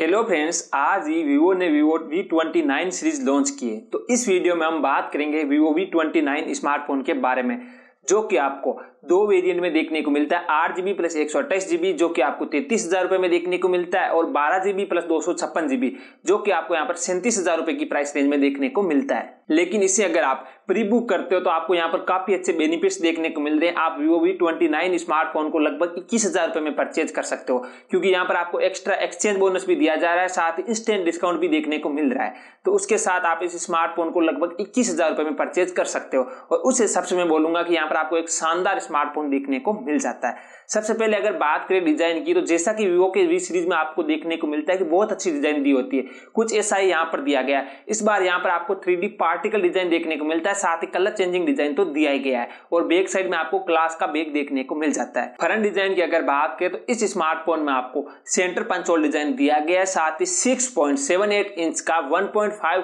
Hello friends, आज ही Vivo ने Vivo V twenty nine series launch की है तो इस वीडियो में हम बात करेंगे Vivo V twenty nine smartphone के बारे में, जो कि आपको दो वेरिएंट में देखने को मिलता है, आठ जीबी प्लस एक सौ अट्ठाईस जीबी जो कि आपको तैतीस हज़ार रुपए में देखने को मिलता है, और बारह जीबी प्लस दो सौ छप्पन जीबी जो कि आपको यहाँ पर सैंतीस हज़ार रुपए की प्राइस रेंज में देखने को मिलता है। लेकिन इसे अगर आप प्री बुक करते हो तो आपको यहाँ पर काफ़ी अच्छे बेनिफिट्स देखने को मिल रहे हैं। आप Vivo V twenty nine smartphone को लगभग इक्कीस हज़ार रुपए में परचेज कर सकते हो, क्योंकि यहाँ पर आपको एक्स्ट्रा एक्सचेंज बोनस भी दिया जा रहा है, साथ ही इंस्टेंट डिस्काउंट भी देखने को मिल रहा है। तो उसके साथ आप इस स्मार्टफ़ोन को लगभग इक्कीस हज़ार रुपए में परचेज कर सकते हो। और उस हिसाब से मैं बोलूँगा कि यहाँ पर आपको एक शानदार स्मार्टफ़ोन देखने को मिल जाता है। सबसे पहले अगर बात करें डिज़ाइन की तो जैसा कि वीवो के वी सीरीज़ में आपको देखने को मिलता है कि बहुत अच्छी डिज़ाइन दी होती है। कुछ ऐसा ही यहाँ पर दिया गया है। इस बार यहाँ पर आपको थ्री पार्टिकल डिज़ाइन देखने को मिलता है, साथ ही कलर चेंजिंग डिज़ाइन तो दिया ही गया है। और बैक साइड में आपको ग्लास का बैग देखने को मिल जाता है। फ्रंट डिज़ाइन की अगर बात करें तो इस स्मार्टफ़ोन में आपको सेंटर पंचोल डिज़ाइन दिया गया है, साथ ही सिक्स इंच का वन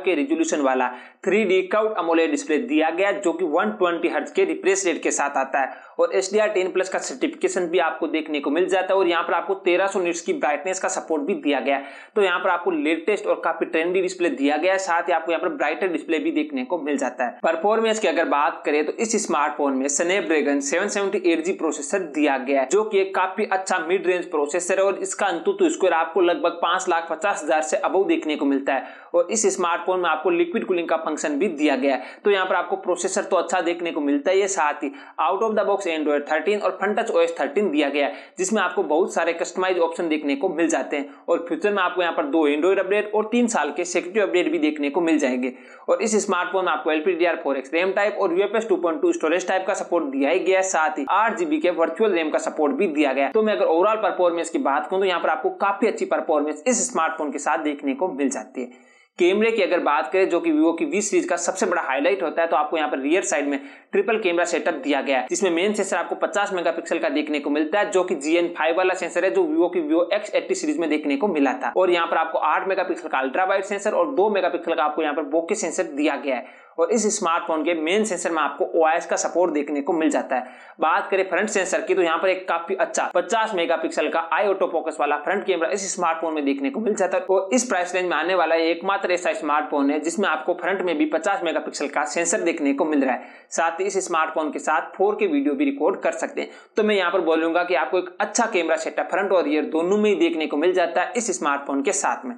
के रिजोल्यूशन वाला three D curved AMOLED display दिया गया जो कि 120 ट्वेंटी के रिफ्रेश रेट के साथ आता है। और H D R ten plus का सर्टिफिकेशन भी आपको देखने को मिल जाता है और यहाँ पर आपको 1300 सौ निट्स की ब्राइटनेस का सपोर्ट भी दिया गया है। तो यहाँ पर आपको लेटेस्ट और काफ़ी ट्रेंडी डिस्प्ले दिया गया है, साथ ही आपको यहाँ पर ब्राइटर डिस्प्ले भी देखने को मिल जाता है। परफॉर्मेंस की अगर बात करें तो इस स्मार्टफ़ोन में स्नैपड्रैगन सेवन सेवेंटी प्रोसेसर दिया गया है, जो की एक काफ़ी अच्छा मिड रेंज प्रोसेसर है और इसका अंतु तो स्क्वायर आपको लगभग पाँच लाख पचास हज़ार से अबव देखने को मिलता है और इस स्मार्टफ़ोन में आपको लिक्विड कूलिंग का फ़ंक्शन भी दिया गया है। तो यहाँ पर आपको प्रोसेसर तो अच्छा देखने को मिलता है साथ ही out of the box Android 13 और फंटच ओएस 13 दिया गया है, जिसमें आपको बहुत सारे कस्टमाइज ऑप्शन देखने को मिल जाते हैं। और फ्यूचर में आपको यहाँ पर दो एंड्रॉइड अपडेट और तीन साल के सिक्योरिटी अपडेट भी देखने को मिल जाएँगे। और इस स्मार्टफ़ोन में आपको LP D R four X RAM type और यूएफएस टू स्टोरेज टाइप का सपोर्ट दिया ही गया है। साथ ही आठ जीबी के वर्चुअल रैम का सपोर्ट भी दिया गया तो मैं अगर ओवरऑल परफॉर्मेंस की बात करूँ तो यहाँ पर आपको काफ़ी अच्छी परफॉर्मेंस इस स्मार्टफ़ोन के साथ देखने को मिल जाती है। कैमरे की अगर बात करें, जो कि वीवो की वी सीरीज़ का सबसे बड़ा हाईलाइट होता है तो आपको यहाँ पर रियर साइड में ट्रिपल कैमरा सेटअप दिया गया है। जिसमें मेन सेंसर आपको 50 मेगापिक्सल का देखने को मिलता है, जो कि जी एन फाइव वाला सेंसर है, जो वीवो की वीवो एक्स एट्टी सीरीज़ में देखने को मिला था। और यहाँ पर आपको आठ मेगापिक्सल का अल्ट्रा वाइड सेंसर और दो मेगापिक्सल का आपको यहाँ पर बोके सेंसर दिया गया है। और इस स्मार्टफ़ोन के मेन सेंसर में आपको OIS का सपोर्ट देखने को मिल जाता है। बात करें फ्रंट सेंसर की तो यहाँ पर एक काफ़ी अच्छा 50 मेगापिक्सल का आई ऑटो फोकस वाला फ्रंट कैमरा इस स्मार्टफ़ोन में देखने को मिल जाता है। और इस प्राइस रेंज में आने वाला एकमात्र ऐसा स्मार्टफ़ोन है, जिसमें आपको फ्रंट में भी 50 मेगापिक्सल का सेंसर देखने को मिल रहा है। साथ ही इस स्मार्टफ़ोन के साथ फोर के वीडियो भी रिकॉर्ड कर सकते हैं। तो मैं यहाँ पर बोलूँगा कि आपको एक अच्छा कैमरा सेटअप फ्रंट और रियर दोनों में ही देखने को मिल जाता है इस स्मार्टफ़ोन के साथ में।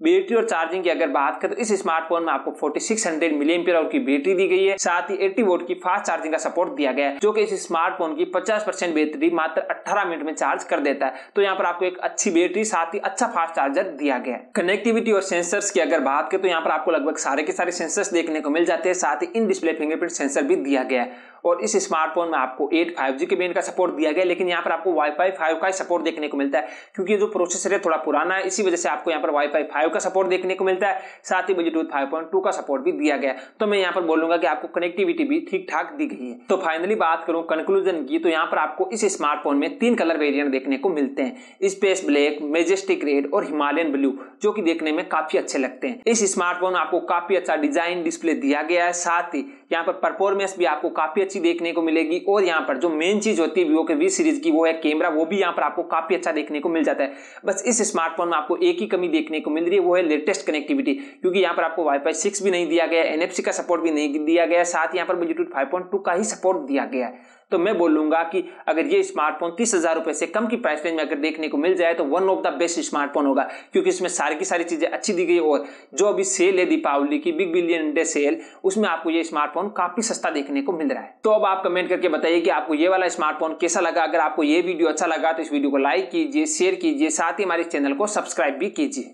बैटरी और चार्जिंग की अगर बात करें तो इस स्मार्टफ़ोन में आपको 4600 मिलियन आवर की बैटरी दी गई है। साथ ही 80 वोट की फास्ट चार्जिंग का सपोर्ट दिया गया है, जो कि इस स्मार्टफ़ोन की 50 परसेंट बैटरी मात्र 18 मिनट में चार्ज कर देता है। तो यहाँ पर आपको एक अच्छी बैटरी, साथ ही अच्छा फास्ट चार्जर दिया गया है। कनेक्टिविटी और सेंसर्स की अगर बात करें तो यहाँ पर आपको लगभग सारे के सारे सेंसर्स देखने को मिल जाते हैं, साथ ही इन डिस्प्ले फिंगरप्रिंट सेंसर भी दिया गया है। और इस स्मार्टफ़ोन में आपको एट फाइव जी के बैंड का सपोर्ट दिया गया लेकिन यहाँ पर आपको वाईफाई फाइव का सपोर्ट देखने को मिलता है, क्योंकि जो प्रोसेसर है थोड़ा पुराना है, इसी वजह से आपको यहाँ पर वाईफाई फाइव का सपोर्ट देखने को मिलता है। साथ ही ब्लूटूथ फाइव पॉइंट टू का सपोर्ट भी दिया गया। तो मैं यहाँ पर बोलूँगा कि आपको कनेक्टिविटी भी ठीक ठाक दी गई है। तो फाइनली बात करूँ कंक्लूजन की तो यहाँ पर आपको इस स्मार्टफ़ोन में तीन कलर वेरियंट देखने को मिलते हैं। स्पेस ब्लैक मेजेस्टिक रेड और हिमालयन ब्लू जो कि देखने में काफ़ी अच्छे लगते हैं। इस स्मार्टफ़ोन आपको काफ़ी अच्छा डिज़ाइन डिस्प्ले दिया गया है। साथ ही यहाँ पर परफॉर्मेंस भी आपको काफ़ी अच्छी देखने को मिलेगी। और यहाँ पर जो मेन चीज़ होती है वीवो के वी सीरीज़ की, वो है कैमरा वो भी यहाँ पर आपको काफ़ी अच्छा देखने को मिल जाता है। बस इस स्मार्टफ़ोन में आपको एक ही कमी देखने को मिल रही है। वो है लेटेस्ट कनेक्टिविटी क्योंकि यहाँ पर आपको वाईफाई सिक्स भी नहीं दिया गया एनएफसी का सपोर्ट भी नहीं दिया गया, साथ यहाँ पर ब्लूटूथ फाइव का ही सपोर्ट दिया गया है। तो मैं बोलूँगा कि अगर ये स्मार्टफ़ोन तीस हज़ार रुपए से कम की प्राइस रेंज में अगर देखने को मिल जाए तो one of the best smartphone होगा, क्योंकि इसमें सारी की सारी चीज़ें अच्छी दी गई और जो अभी सेल है दीपावली की बिग बिलियन डे सेल उसमें आपको ये स्मार्टफ़ोन काफ़ी सस्ता देखने को मिल रहा है। तो अब आप कमेंट करके बताइए कि आपको ये वाला स्मार्टफ़ोन कैसा लगा। अगर आपको ये वीडियो अच्छा लगा तो इस वीडियो को लाइक कीजिए शेयर कीजिए, साथ ही हमारे चैनल को सब्सक्राइब भी कीजिए।